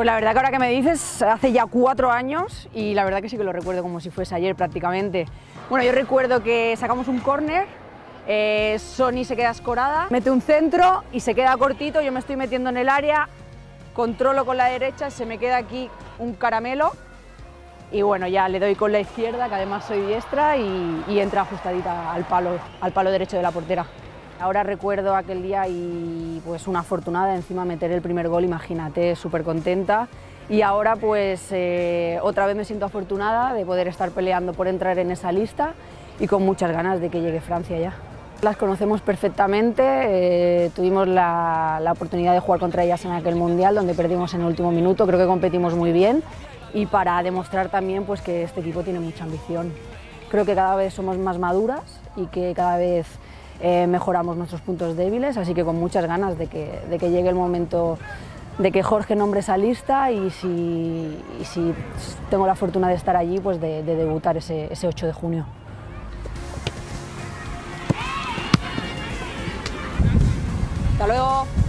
Pues la verdad que ahora que me dices, hace ya cuatro años y la verdad que sí que lo recuerdo como si fuese ayer prácticamente. Bueno, yo recuerdo que sacamos un córner, eh, Sony se queda escorada, mete un centro y se queda cortito, yo me estoy metiendo en el área, controlo con la derecha, se me queda aquí un caramelo y bueno, ya le doy con la izquierda, que además soy diestra, y, y entra ajustadita al palo, al palo derecho de la portera. Ahora recuerdo aquel día y pues una afortunada encima meter el primer gol, imagínate, súper contenta. Y ahora pues eh, otra vez me siento afortunada de poder estar peleando por entrar en esa lista y con muchas ganas de que llegue Francia ya. Las conocemos perfectamente, eh, tuvimos la, la oportunidad de jugar contra ellas en aquel Mundial donde perdimos en el último minuto, creo que competimos muy bien y para demostrar también pues, que este equipo tiene mucha ambición. Creo que cada vez somos más maduras y que cada vez eh, mejoramos nuestros puntos débiles, así que con muchas ganas de que, de que llegue el momento de que Jorge nombre esa lista y si, tengo la fortuna de estar allí, pues de, de debutar ese, ese 8 de junio. Hasta luego.